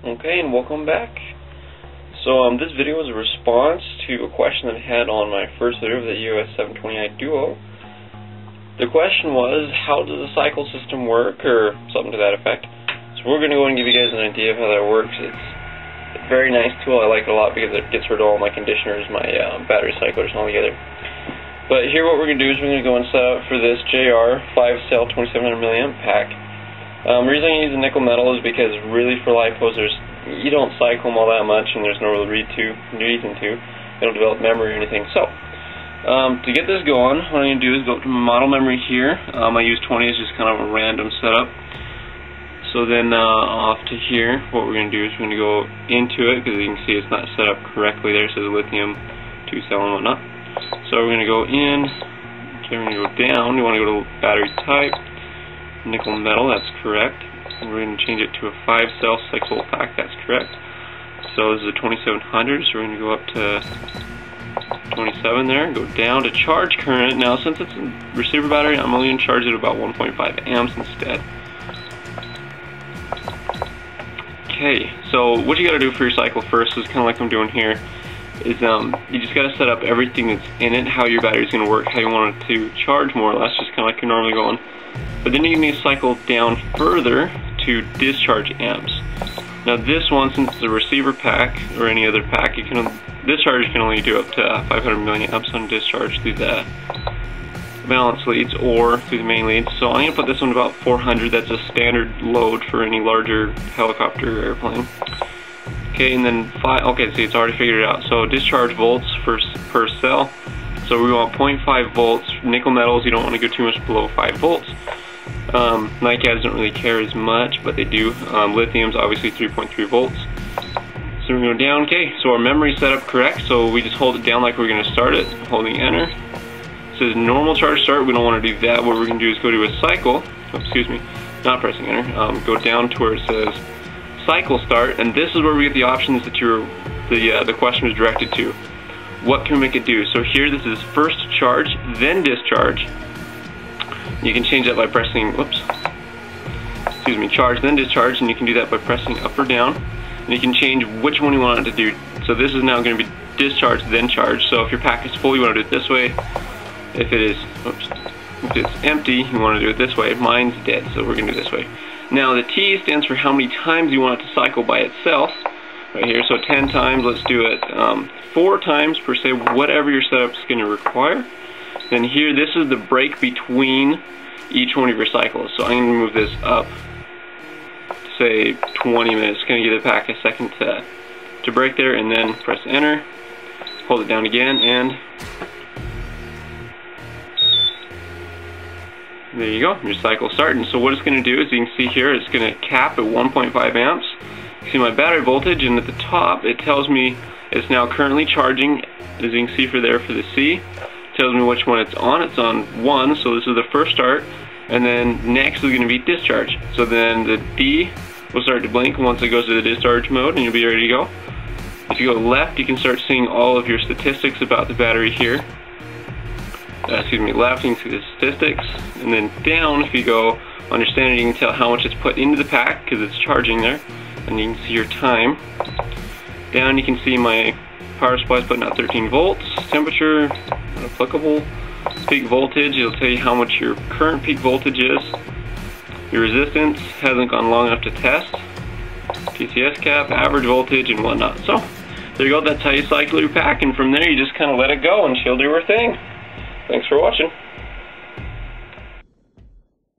Okay, and welcome back. So um, this video is a response to a question that I had on my first video of the EOS 720i Duo. The question was, how does the cycle system work, or something to that effect. So we're going to go and give you guys an idea of how that works. It's a very nice tool. I like it a lot because it gets rid of all my conditioners, my uh, battery cyclers, and all the other. But here what we're going to do is we're going to go and set up for this JR 5-cell 2700 milliamp pack. Um, the reason I use a nickel metal is because really for LiPos there's you don't cycle them all that much and there's no real read to, reason to. Don't develop memory or anything. So um, to get this going, what I'm going to do is go up to model memory here. Um, I use 20 as just kind of a random setup. So then uh, off to here, what we're going to do is we're going to go into it because you can see it's not set up correctly there. It says lithium 2 cell and whatnot. So we're going to go in, okay, we're going to go down. You want to go to battery type nickel metal, that's correct. We're going to change it to a 5 cell 6-volt pack, that's correct. So this is a 2700, so we're going to go up to 27 there, and go down to charge current. Now since it's a receiver battery, I'm only going to charge it about 1.5 amps instead. Okay, so what you got to do for your cycle first is kind of like I'm doing here, is um, you just got to set up everything that's in it, how your battery's going to work, how you want it to charge more or less, just kind of like you're normally going. But then you need to cycle down further to discharge amps. Now this one, since it's a receiver pack or any other pack, you can discharge can only do up to uh, 500 milliamps on discharge through the balance leads or through the main leads. So I'm going to put this one about 400. That's a standard load for any larger helicopter or airplane. Okay, and then five. Okay, see, it's already figured out. So discharge volts for per cell. So we want 0.5 volts. Nickel metals, you don't want to go too much below 5 volts. Um, NiCads don't really care as much, but they do. Um, lithium's obviously 3.3 volts. So we're going to go down. Okay, so our memory set up correct. So we just hold it down like we're going to start it, holding enter. It says normal charge start. We don't want to do that. What we're going to do is go to a cycle. Oh, excuse me, not pressing enter. Um, go down to where it says cycle start, and this is where we get the options that your the uh, the question was directed to. What can we make it do? So here, this is first charge, then discharge. You can change that by pressing, whoops, excuse me, charge, then discharge, and you can do that by pressing up or down. And you can change which one you want it to do. So this is now going to be discharge, then charge. So if your pack is full, you want to do it this way. If it is, oops, if it's empty, you want to do it this way. Mine's dead, so we're going to do this way. Now the T stands for how many times you want it to cycle by itself. Right here, so 10 times, let's do it um, four times per se, whatever your setup is going to require. Then here, this is the break between each one of your cycles. So I'm going to move this up, say 20 minutes. Going to give the pack a second to, to break there, and then press enter. Hold it down again, and there you go. Your cycle starting. So what it's going to do is you can see here, it's going to cap at 1.5 amps. See my battery voltage, and at the top it tells me it's now currently charging, as you can see for there for the C tells me which one it's on. It's on 1, so this is the first start. And then next is going to be discharge. So then the D will start to blink once it goes to the discharge mode and you'll be ready to go. If you go left, you can start seeing all of your statistics about the battery here. Uh, excuse me, left, you can see the statistics. And then down, if you go on your standard, you can tell how much it's put into the pack because it's charging there. And you can see your time. Down, you can see my power supply is putting out 13 volts. Temperature, applicable. Peak voltage, it'll tell you how much your current peak voltage is. Your resistance hasn't gone long enough to test. TCS cap, average voltage, and whatnot. So, there you go, that's how you cycle your pack, and from there you just kind of let it go and she'll do her thing. Thanks for watching.